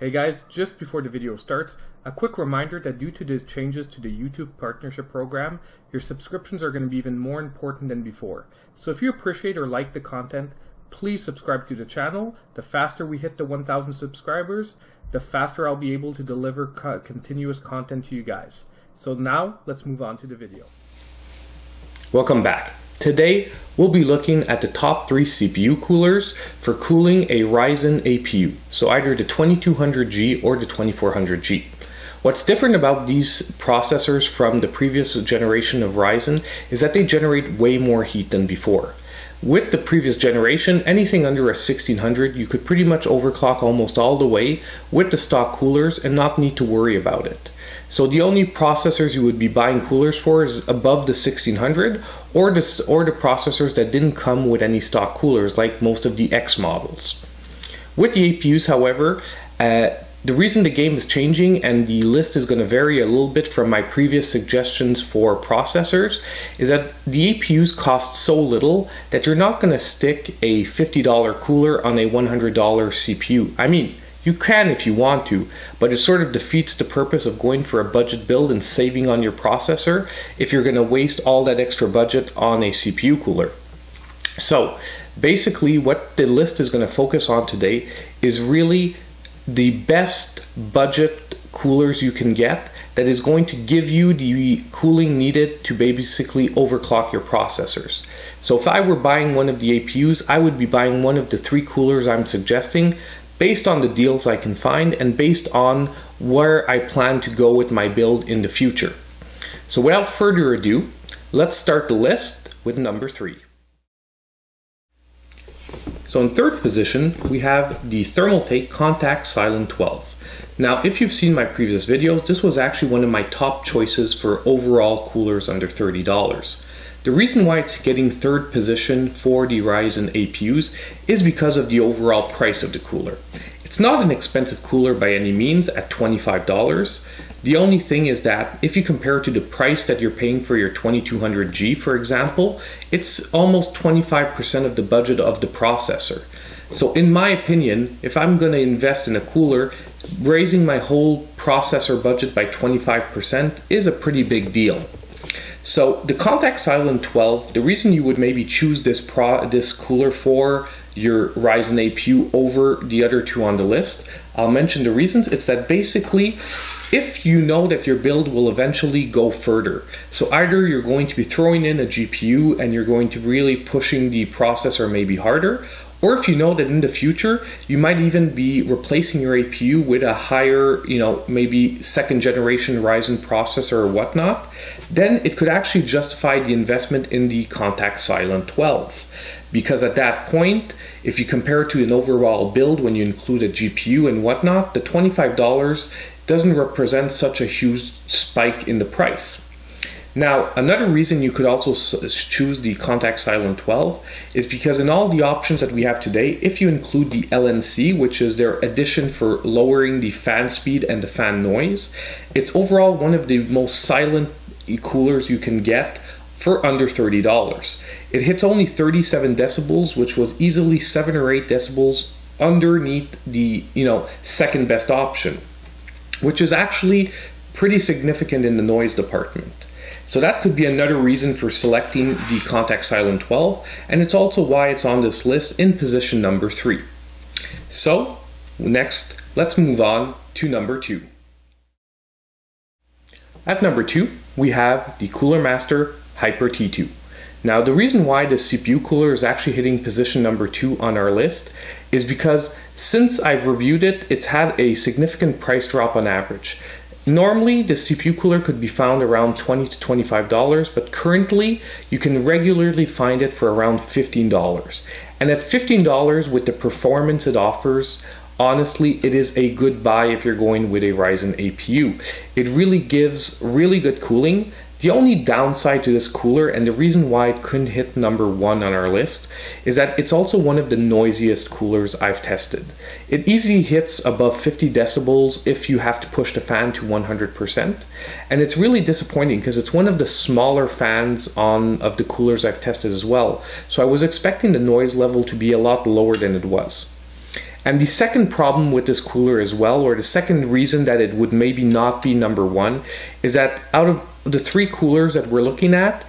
Hey guys, just before the video starts, a quick reminder that due to the changes to the YouTube partnership program, your subscriptions are going to be even more important than before. So if you appreciate or like the content, please subscribe to the channel. The faster we hit the 1000 subscribers, the faster I'll be able to deliver co continuous content to you guys. So now, let's move on to the video. Welcome back. Today, we'll be looking at the top three CPU coolers for cooling a Ryzen APU, so either the 2200G or the 2400G. What's different about these processors from the previous generation of Ryzen is that they generate way more heat than before. With the previous generation, anything under a 1600 you could pretty much overclock almost all the way with the stock coolers and not need to worry about it. So the only processors you would be buying coolers for is above the 1600 or the, or the processors that didn't come with any stock coolers like most of the X models. With the APUs, however, uh, the reason the game is changing and the list is going to vary a little bit from my previous suggestions for processors is that the APUs cost so little that you're not going to stick a $50 cooler on a $100 CPU. I mean, you can if you want to, but it sort of defeats the purpose of going for a budget build and saving on your processor if you're going to waste all that extra budget on a CPU cooler. So basically what the list is going to focus on today is really the best budget coolers you can get that is going to give you the cooling needed to basically overclock your processors. So if I were buying one of the APUs, I would be buying one of the three coolers I'm suggesting based on the deals I can find and based on where I plan to go with my build in the future. So without further ado, let's start the list with number three. So in third position, we have the Thermaltake Contact Silent 12. Now, if you've seen my previous videos, this was actually one of my top choices for overall coolers under $30. The reason why it's getting third position for the Ryzen APUs is because of the overall price of the cooler. It's not an expensive cooler by any means at $25. The only thing is that if you compare it to the price that you're paying for your 2200G, for example, it's almost 25% of the budget of the processor. So in my opinion, if I'm going to invest in a cooler, raising my whole processor budget by 25% is a pretty big deal. So the Contact Silent 12, the reason you would maybe choose this pro this cooler for your Ryzen APU over the other two on the list, I'll mention the reasons. It's that basically if you know that your build will eventually go further. So either you're going to be throwing in a GPU and you're going to really pushing the processor maybe harder, or if you know that in the future you might even be replacing your APU with a higher, you know, maybe second generation Ryzen processor or whatnot, then it could actually justify the investment in the Contact Silent 12. Because at that point, if you compare it to an overall build when you include a GPU and whatnot, the $25 doesn't represent such a huge spike in the price. Now, another reason you could also choose the Contact Silent 12 is because in all the options that we have today, if you include the LNC, which is their addition for lowering the fan speed and the fan noise, it's overall one of the most silent coolers you can get for under $30. It hits only 37 decibels, which was easily 7 or 8 decibels underneath the, you know, second best option, which is actually pretty significant in the noise department. So that could be another reason for selecting the Contact Silent 12, and it's also why it's on this list in position number 3. So, next, let's move on to number 2. At number 2, we have the Cooler Master Hyper T2. Now, the reason why the CPU cooler is actually hitting position number 2 on our list is because since I've reviewed it, it's had a significant price drop on average. Normally, the CPU cooler could be found around 20 to $25, but currently you can regularly find it for around $15. And at $15 with the performance it offers, honestly, it is a good buy if you're going with a Ryzen APU. It really gives really good cooling the only downside to this cooler, and the reason why it couldn't hit number one on our list, is that it's also one of the noisiest coolers I've tested. It easily hits above 50 decibels if you have to push the fan to 100%, and it's really disappointing because it's one of the smaller fans on of the coolers I've tested as well. So I was expecting the noise level to be a lot lower than it was. And the second problem with this cooler as well, or the second reason that it would maybe not be number one, is that out of the three coolers that we're looking at,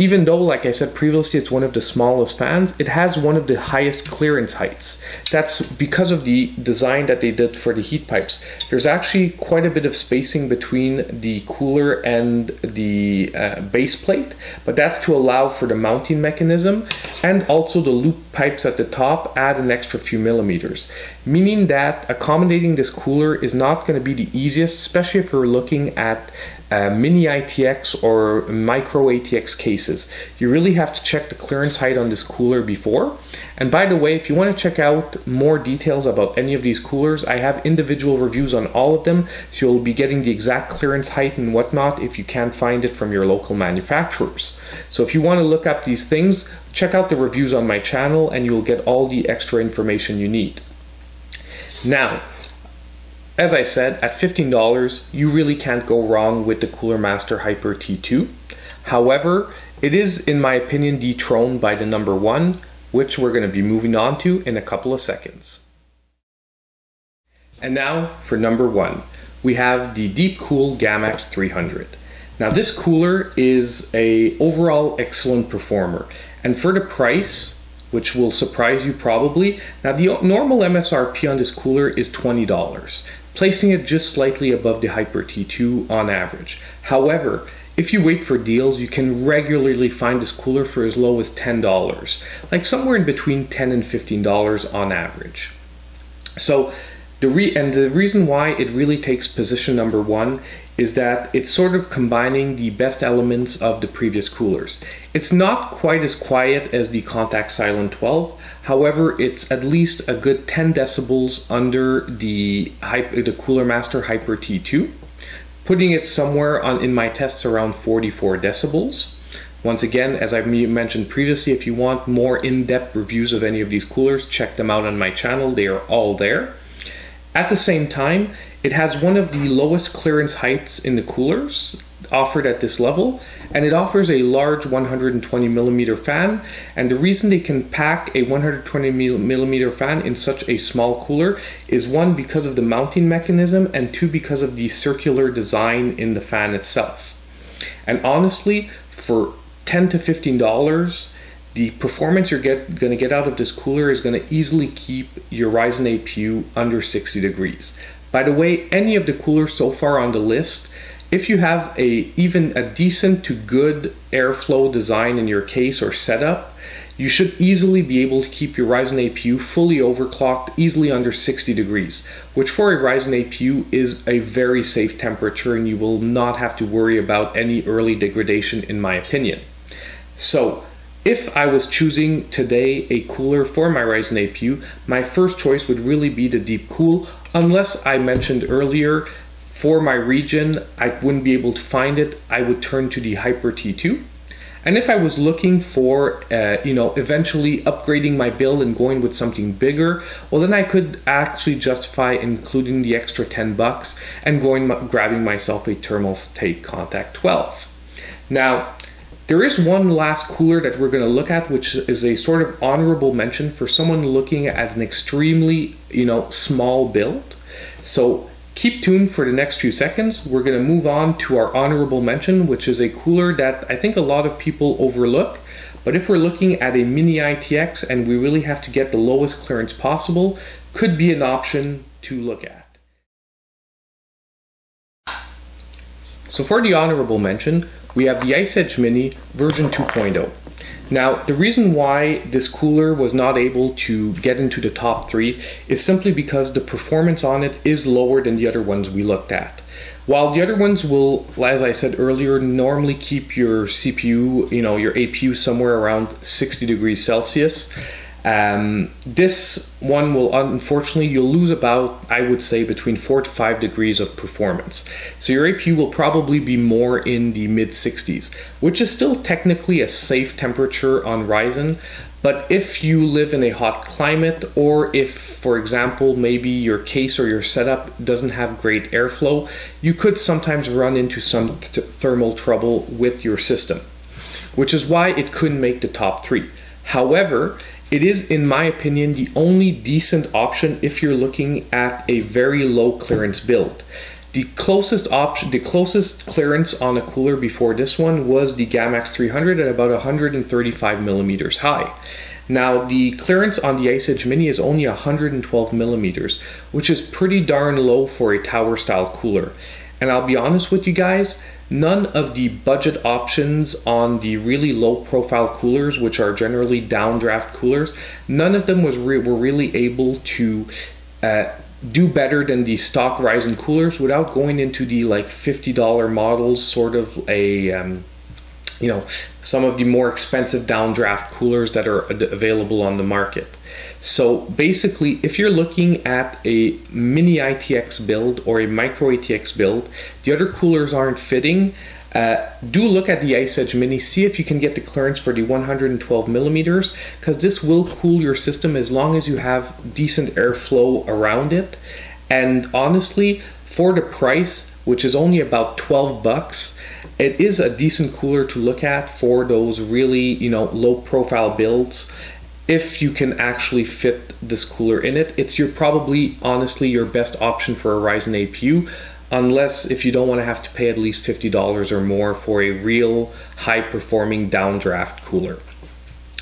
even though, like I said previously, it's one of the smallest fans, it has one of the highest clearance heights. That's because of the design that they did for the heat pipes. There's actually quite a bit of spacing between the cooler and the uh, base plate, but that's to allow for the mounting mechanism and also the loop pipes at the top add an extra few millimeters, meaning that accommodating this cooler is not going to be the easiest, especially if we're looking at uh, mini ITX or micro ATX cases. You really have to check the clearance height on this cooler before. And by the way, if you want to check out more details about any of these coolers, I have individual reviews on all of them, so you'll be getting the exact clearance height and whatnot if you can't find it from your local manufacturers. So if you want to look up these things, check out the reviews on my channel and you'll get all the extra information you need. Now, as I said, at $15, you really can't go wrong with the Cooler Master Hyper T2. However, it is, in my opinion, dethroned by the number one, which we're going to be moving on to in a couple of seconds. And now for number one, we have the Deepcool Gammaxx 300. Now this cooler is a overall excellent performer, and for the price, which will surprise you probably. Now the normal MSRP on this cooler is $20 placing it just slightly above the Hyper T2 on average. However, if you wait for deals, you can regularly find this cooler for as low as $10, like somewhere in between 10 and $15 on average. So, the re- and the reason why it really takes position number one is that it's sort of combining the best elements of the previous coolers. It's not quite as quiet as the Contact Silent 12, However, it's at least a good 10 decibels under the, the Cooler Master Hyper T2, putting it somewhere on in my tests around 44 decibels. Once again, as I mentioned previously, if you want more in-depth reviews of any of these coolers, check them out on my channel. They are all there. At the same time, it has one of the lowest clearance heights in the coolers offered at this level, and it offers a large 120 millimeter fan. And the reason they can pack a 120 millimeter fan in such a small cooler is one because of the mounting mechanism, and two because of the circular design in the fan itself. And honestly, for 10 to 15 dollars, the performance you're going to get out of this cooler is going to easily keep your Ryzen APU under 60 degrees. By the way, any of the coolers so far on the list if you have a even a decent to good airflow design in your case or setup, you should easily be able to keep your Ryzen APU fully overclocked easily under 60 degrees, which for a Ryzen APU is a very safe temperature and you will not have to worry about any early degradation in my opinion. So if I was choosing today a cooler for my Ryzen APU, my first choice would really be the Deep Cool, unless I mentioned earlier for my region, I wouldn't be able to find it. I would turn to the Hyper T2. And if I was looking for, uh, you know, eventually upgrading my build and going with something bigger, well, then I could actually justify including the extra 10 bucks and going grabbing myself a Thermal Thermaltake Contact 12. Now, there is one last cooler that we're going to look at, which is a sort of honorable mention for someone looking at an extremely, you know, small build. So Keep tuned for the next few seconds. We're going to move on to our honorable mention, which is a cooler that I think a lot of people overlook. But if we're looking at a mini ITX and we really have to get the lowest clearance possible, could be an option to look at. So for the honorable mention, we have the Ice Edge Mini version 2.0. Now, the reason why this cooler was not able to get into the top three is simply because the performance on it is lower than the other ones we looked at. While the other ones will, as I said earlier, normally keep your CPU, you know, your APU somewhere around 60 degrees Celsius, um, this one will unfortunately you'll lose about I would say between four to five degrees of performance. So your APU will probably be more in the mid 60s, which is still technically a safe temperature on Ryzen. But if you live in a hot climate, or if, for example, maybe your case or your setup doesn't have great airflow, you could sometimes run into some thermal trouble with your system, which is why it couldn't make the top three. However, it is, in my opinion, the only decent option if you're looking at a very low clearance build. The closest option, the closest clearance on a cooler before this one was the Gammaxx 300 at about 135 millimeters high. Now the clearance on the Ice Edge Mini is only 112 millimeters, which is pretty darn low for a tower style cooler. And I'll be honest with you guys, none of the budget options on the really low profile coolers, which are generally downdraft coolers, none of them was re- were really able to uh, do better than the stock Ryzen coolers without going into the like $50 models, sort of a, um, you know, some of the more expensive downdraft coolers that are available on the market. So basically, if you're looking at a mini ITX build or a micro ATX build, the other coolers aren't fitting. Uh, do look at the Ice Edge Mini, see if you can get the clearance for the 112 millimeters, because this will cool your system as long as you have decent airflow around it. And honestly, for the price, which is only about 12 bucks, it is a decent cooler to look at for those really, you know, low profile builds. If you can actually fit this cooler in it, it's your probably honestly your best option for a Ryzen APU unless if you don't want to have to pay at least $50 or more for a real high performing downdraft cooler.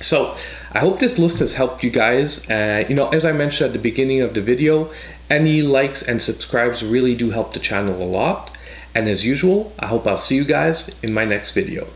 So I hope this list has helped you guys. Uh, you know, as I mentioned at the beginning of the video, any likes and subscribes really do help the channel a lot. And as usual, I hope I'll see you guys in my next video.